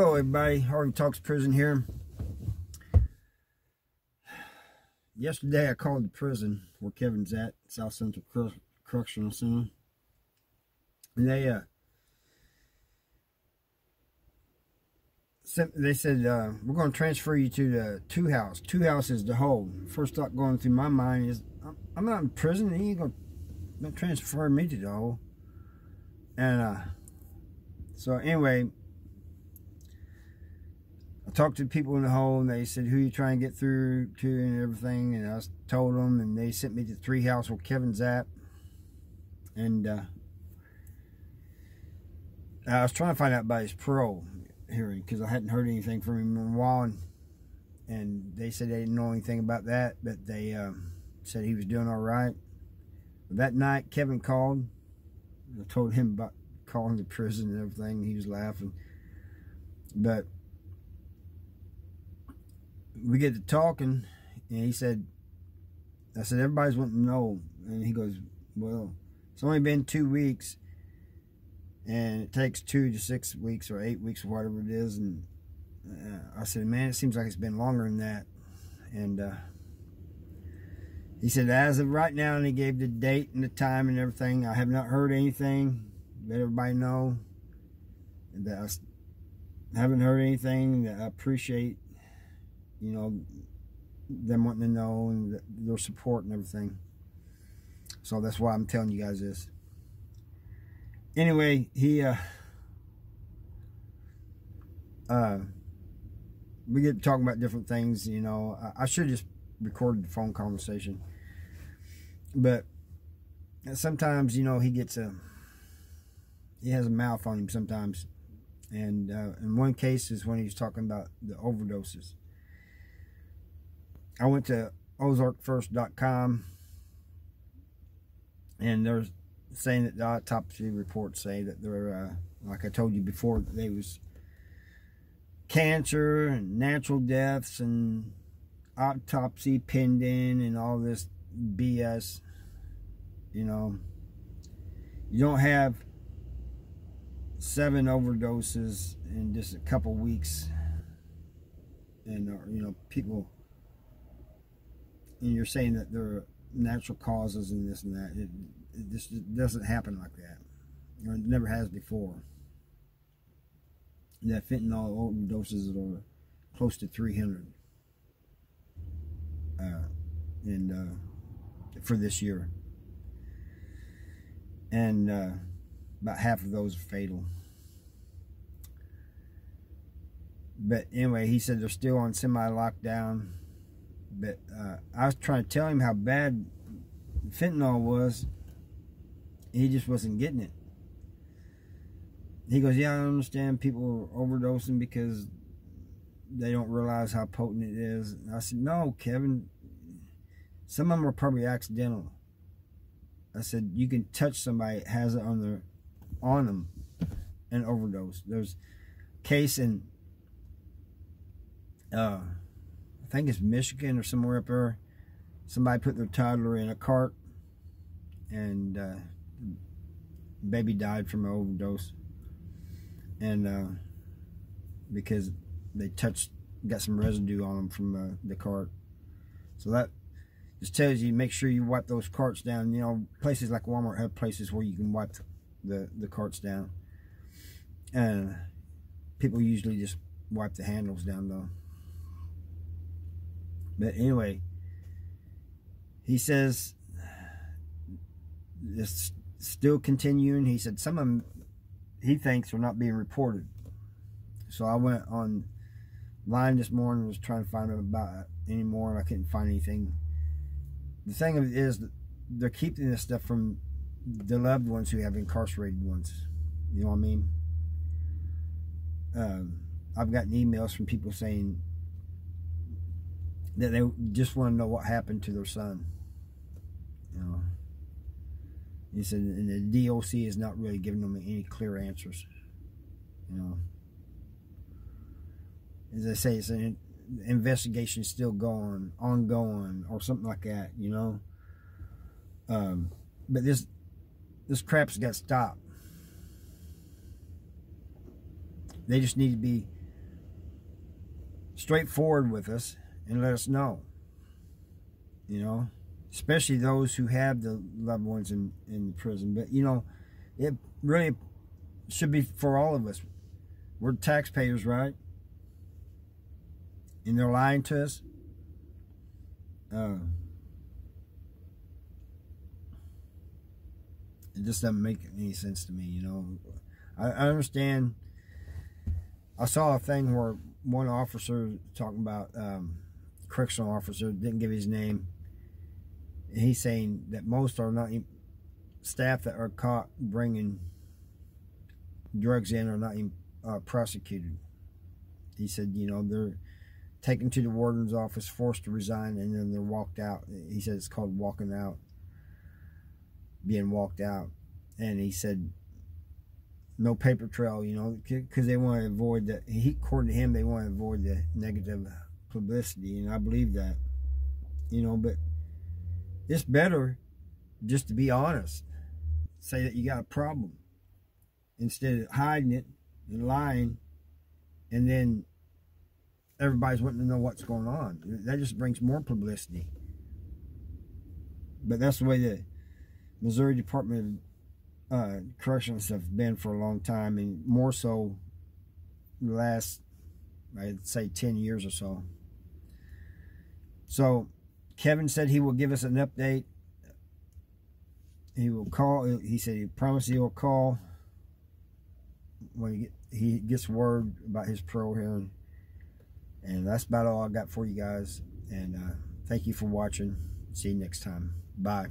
Hello everybody, Harvey Talks Prison here. Yesterday I called the prison where Kevin's at, South Central Correctional Center. And they uh sent, they said uh, we're going to transfer you to the two house. Two house is the hold. First thought going through my mind is I'm not in prison. He ain't going to transfer me to the hold. And uh so anyway, talked to people in the hole and they said, who you trying to get through to and everything. And I told them and they sent me to three house where Kevin's at. And uh, I was trying to find out about his parole hearing because I hadn't heard anything from him in a while. And, and they said they didn't know anything about that, but they um, said he was doing all right. That night, Kevin called. I told him about calling the prison and everything. He was laughing. But we get to talking, and he said, I said, everybody's wanting to know. And he goes, well, it's only been two weeks, and it takes two to six weeks or eight weeks or whatever it is. And uh, I said, man, it seems like it's been longer than that. And uh, he said, as of right now, and he gave the date and the time and everything. I have not heard anything. Let everybody know that I haven't heard anything. That I appreciate you know, them wanting to know and their support and everything. So that's why I'm telling you guys this. Anyway, he, uh, uh, we get talking about different things, you know. I, I should just recorded the phone conversation. But sometimes, you know, he gets a, he has a mouth on him sometimes. And uh, in one case is when he's talking about the overdoses. I went to ozarkfirst.com and they're saying that the autopsy reports say that they're, uh, like I told you before, that they was cancer and natural deaths and autopsy pending and all this BS. You know, you don't have seven overdoses in just a couple weeks. And, uh, you know, people and you're saying that there are natural causes and this and that. It, it just doesn't happen like that. Or it never has before. That fentanyl overdoses are close to 300 uh, and uh, for this year. And uh, about half of those are fatal. But anyway, he said they're still on semi-lockdown but uh, I was trying to tell him how bad fentanyl was. He just wasn't getting it. He goes, yeah, I understand people are overdosing because they don't realize how potent it is. And I said, no, Kevin. Some of them are probably accidental. I said, you can touch somebody that has it on their on them and overdose. There's case in uh, I think it's Michigan or somewhere up there. Somebody put their toddler in a cart and uh, baby died from an overdose. And uh, because they touched, got some residue on them from uh, the cart. So that just tells you, make sure you wipe those carts down. You know, places like Walmart have places where you can wipe the, the carts down. And people usually just wipe the handles down though. But anyway, he says it's still continuing. He said some of them he thinks are not being reported. So I went on line this morning was trying to find out about it anymore and I couldn't find anything. The thing is they're keeping this stuff from the loved ones who have incarcerated ones. You know what I mean? Um, I've gotten emails from people saying that they just want to know what happened to their son. You know, he said, and the DOC is not really giving them any clear answers. You know, as I say, it's an investigation still going, ongoing, or something like that. You know, um, but this this crap's got to stop. They just need to be straightforward with us and let us know. You know, especially those who have the loved ones in, in the prison. But, you know, it really should be for all of us. We're taxpayers, right? And they're lying to us. Uh, it just doesn't make any sense to me, you know. I, I understand. I saw a thing where one officer talking about um, correctional officer didn't give his name. He's saying that most are not staff that are caught bringing drugs in are not even uh, prosecuted. He said, you know, they're taken to the warden's office, forced to resign, and then they're walked out. He said it's called walking out, being walked out. And he said, no paper trail, you know, because they want to avoid that. He, according to him, they want to avoid the negative publicity, and I believe that, you know, but it's better just to be honest. Say that you got a problem instead of hiding it and lying and then everybody's wanting to know what's going on. That just brings more publicity. But that's the way the Missouri Department of uh, Corrections have been for a long time, and more so the last, I'd say, 10 years or so. So, Kevin said he will give us an update. He will call. He said he promised he will call when he, get, he gets word about his parole hearing. And that's about all I got for you guys. And uh, thank you for watching. See you next time. Bye.